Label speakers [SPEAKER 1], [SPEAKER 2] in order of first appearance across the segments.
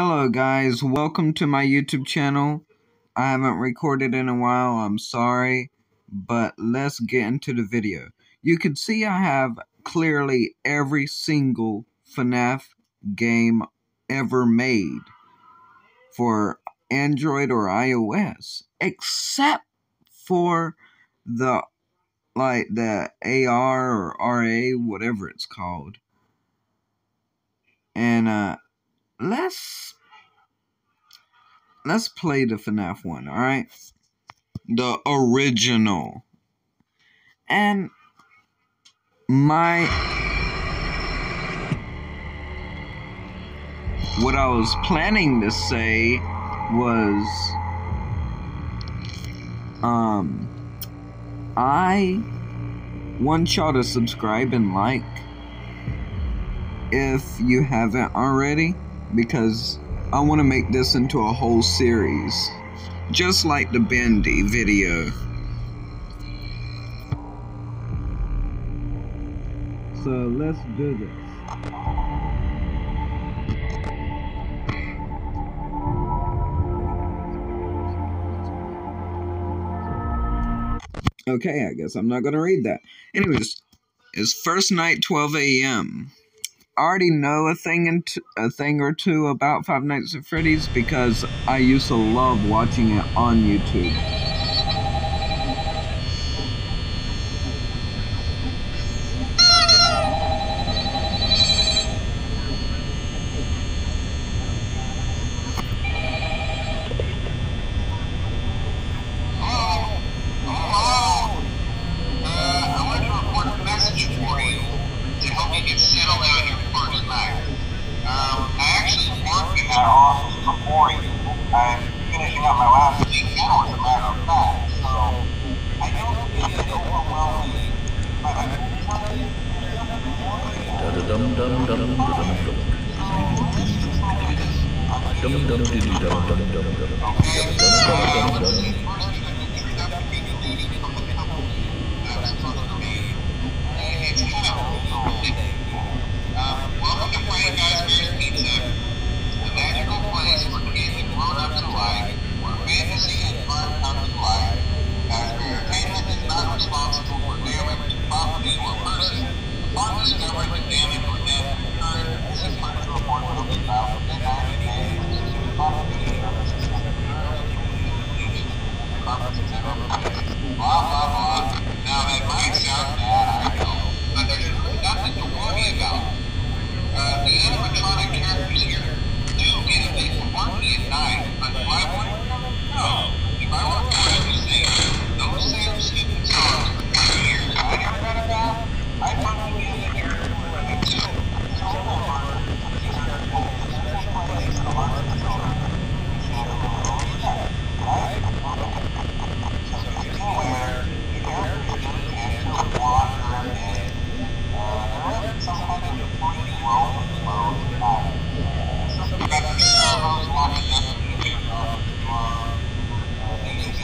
[SPEAKER 1] Hello guys, welcome to my YouTube channel. I haven't recorded in a while, I'm sorry, but let's get into the video. You can see I have clearly every single FNAF game ever made for Android or iOS, except for the like the AR or RA, whatever it's called. And uh let's let's play the FNAF one, alright? The original. And my what I was planning to say was um I want y'all to subscribe and like if you haven't already because I want to make this into a whole series, just like the Bendy video. So let's do this. Okay, I guess I'm not going to read that. Anyways, it's first night, 12 a.m already know a thing and t- a thing or two about Five Nights at Freddy's because I used to love watching it on YouTube.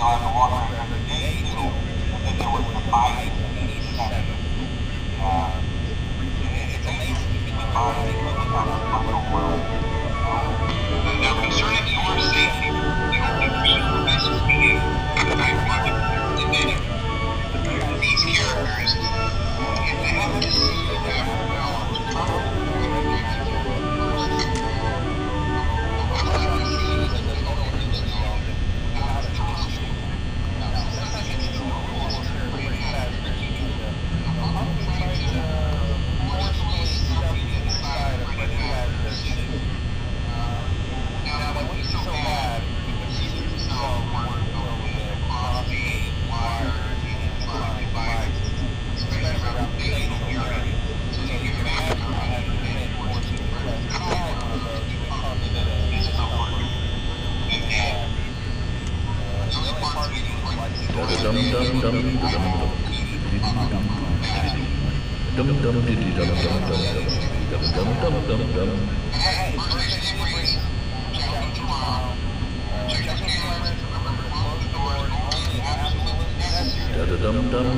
[SPEAKER 2] on the water.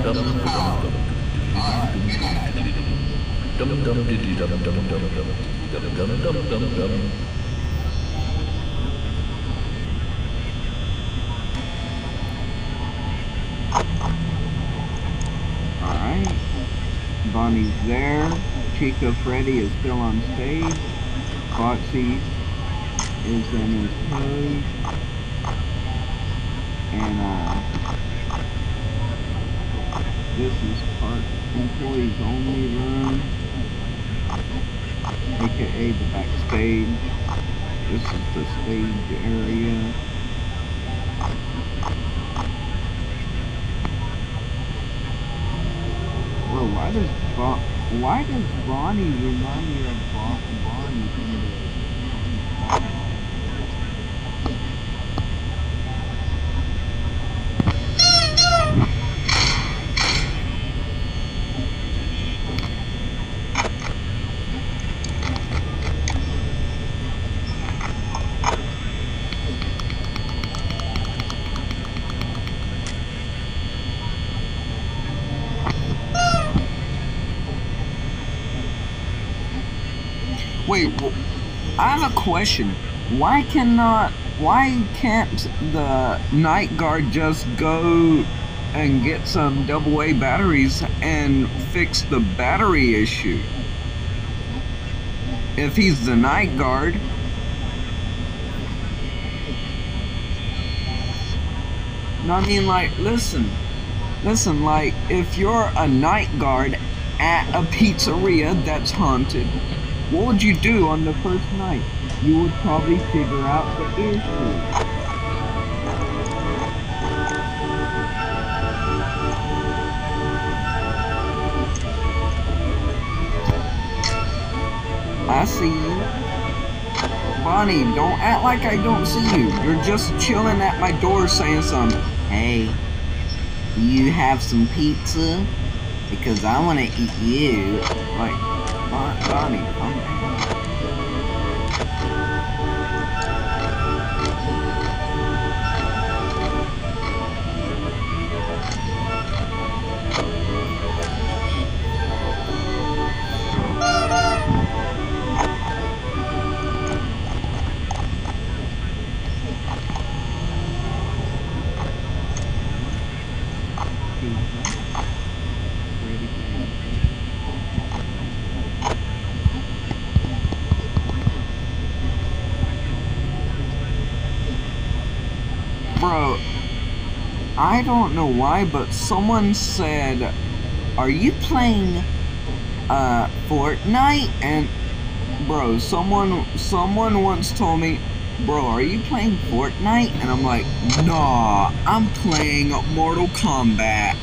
[SPEAKER 3] dum dum dum dum dum dum dum dum dum dum dum dum Alright.
[SPEAKER 1] Bonnie's there. Chica Freddy is still on stage. Foxy is in his pose. And uh this is part employees only room, aka the backstage. This is the stage area. Bro, why does Bon why does Bonnie remind me of Bon Bonnie Wait, I have a question. Why cannot? Why can't the night guard just go and get some double A batteries and fix the battery issue? If he's the night guard. I mean, like, listen, listen, like, if you're a night guard at a pizzeria that's haunted, what would you do on the first night? You would probably figure out the issue. I see you. Bonnie, don't act like I don't see you. You're just chilling at my door saying something. Hey, you have some pizza? Because I want to eat you. Like, Bon- Bonnie, Bro, I don't know why, but someone said, "Are you playing uh Fortnite?" And bro, someone someone once told me, "Bro, are you playing Fortnite?" And I'm like, "Nah, I'm playing Mortal Kombat."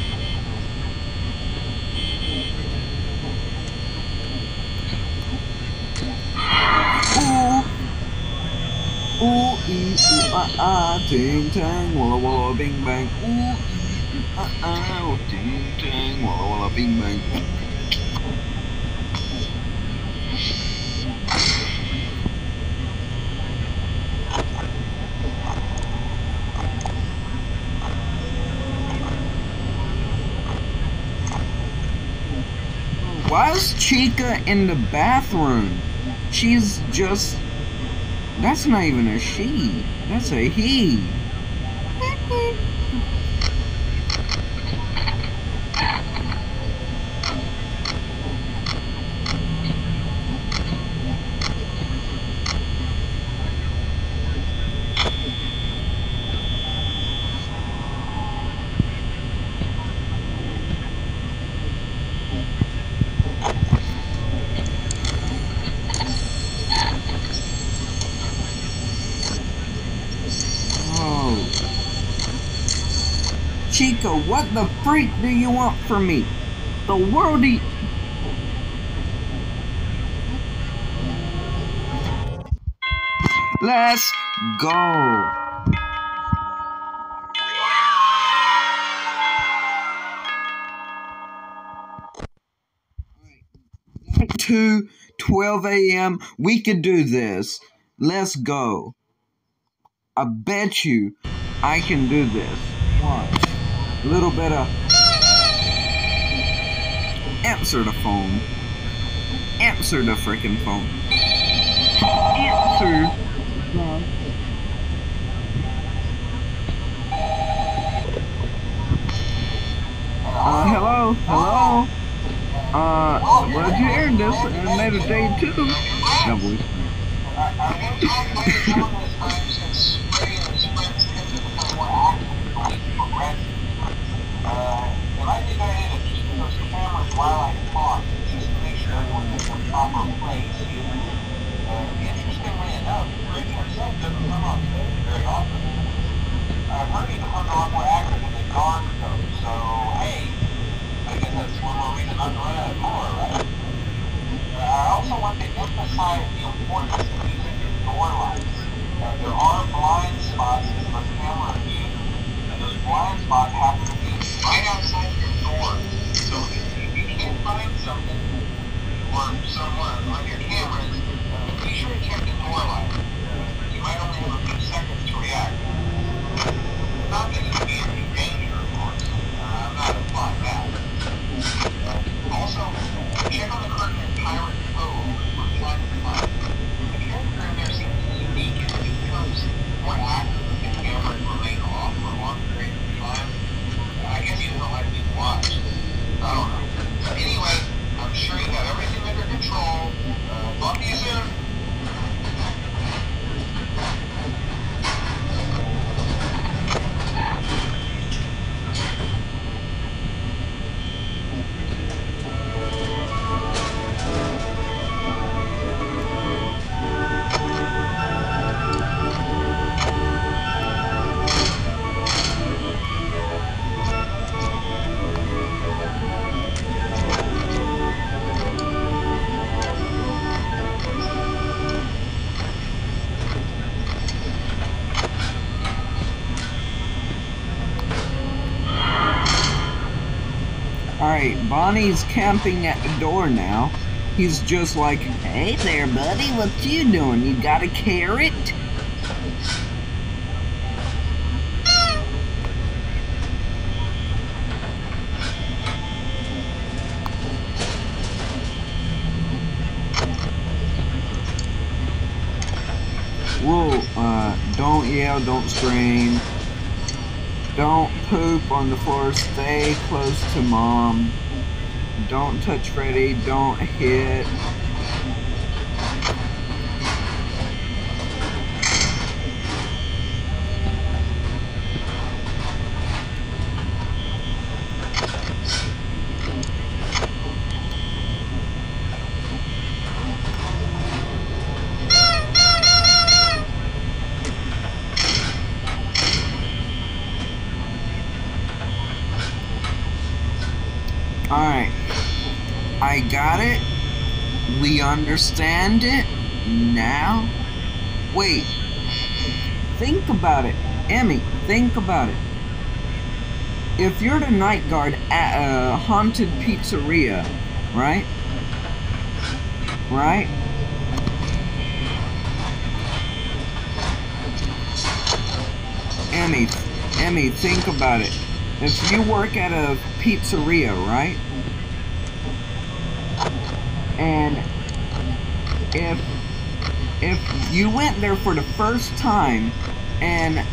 [SPEAKER 1] Ooh. Ooh, ee, ooh, ah, ah, ting, tang, walla, walla, bing, bang. Ooh, ee, ooh, ah, ah, ting, tang, walla, walla, bing, bang. Why is Chica in the bathroom? She's just. That's not even a she. That's a he. Chica, what the freak do you want from me? The world e- Let's go. Two 12 a.m. We could do this. Let's go. I bet you I can do this. Little bit of. Answer the phone. Answer the freaking phone. Answer. Uh, hello? Hello? Uh, was here this another day too. Double.
[SPEAKER 2] Interestingly enough, Rich himself doesn't come on stage very often. I've heard he's become a lot more active in the garden though, so hey, I guess that's one more reason not to run out of right? Uh, I also want to emphasize the importance of using your door lights. Uh, there are blind spots in the camera view, and those blind spots to right outside your door. So if, you can't find something or someone on your cameras, be sure to check the door light. You might only have a few seconds to react. Not that it would be any
[SPEAKER 1] Alright, Bonnie's camping at the door now. He's just like, hey there, buddy, what you doing? You got a carrot? Whoa, uh, don't yell, don't scream. Don't poop on the floor. Stay close to mom. Don't touch Freddy. Don't hit. Alright. I got it. We understand it. Now. Wait. Think about it. Emmy, think about it. If you're the night guard at a haunted pizzeria, right? Right? Emmy, Emmy, think about it. If you work at a pizzeria, right? And if if you went there for the first time and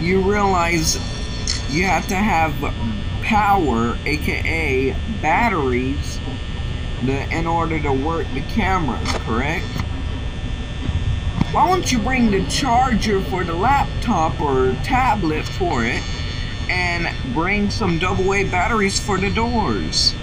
[SPEAKER 1] you realize you have to have power, aka batteries, the, in order to work the cameras, correct? Why don't you bring the charger for the laptop or tablet for it and bring some double A batteries for the doors?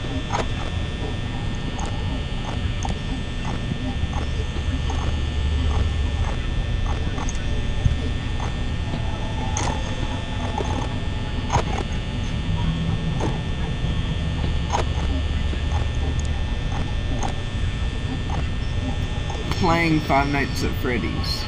[SPEAKER 1] Playing Five Nights at Freddy's.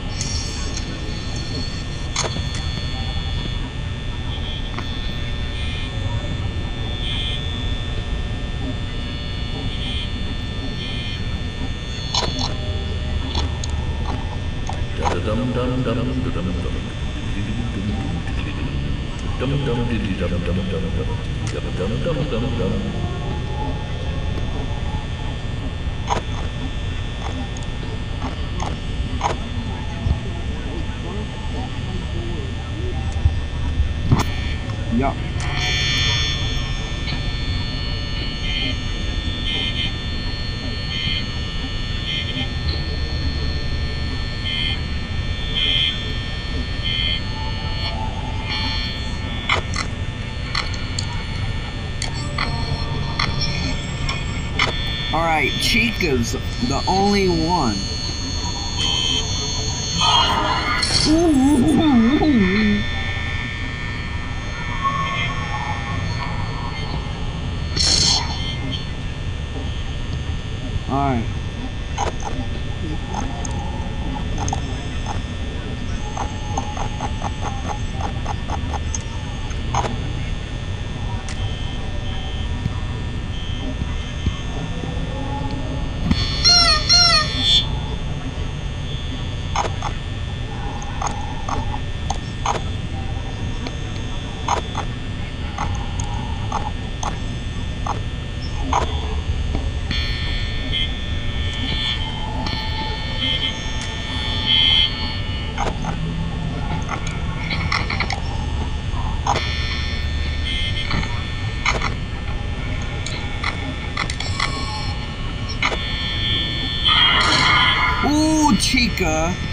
[SPEAKER 1] Yeah. Alright, Chica's the only one. Ooh. Alright. Ooh,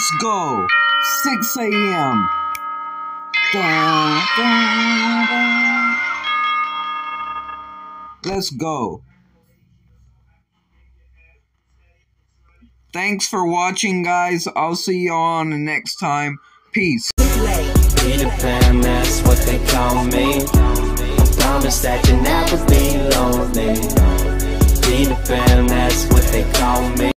[SPEAKER 1] Let's go. 6 a.m. Let's go. Thanks for watching, guys. I'll see you on the next time. Peace.
[SPEAKER 4] Be that's what they call me.